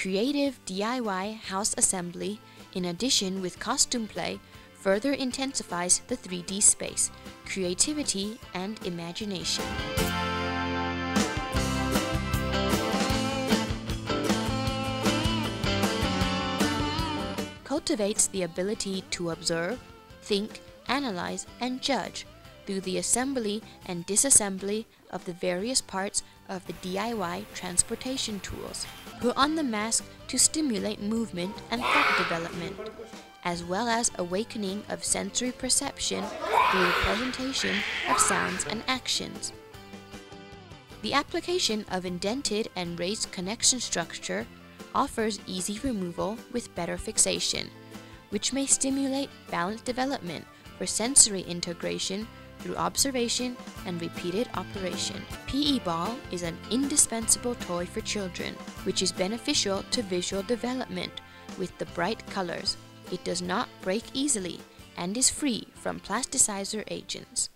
Creative DIY house assembly, in addition with costume play, further intensifies the 3D space, creativity, and imagination. Cultivates the ability to observe, think, analyze, and judge through the assembly and disassembly of the various parts of the DIY transportation tools. Put on the mask to stimulate movement and thought development, as well as awakening of sensory perception through the presentation of sounds and actions. The application of indented and raised connection structure offers easy removal with better fixation, which may stimulate balance development for sensory integration through observation and repeated operation. PE ball is an indispensable toy for children, which is beneficial to visual development with the bright colors. It does not break easily and is free from plasticizer agents.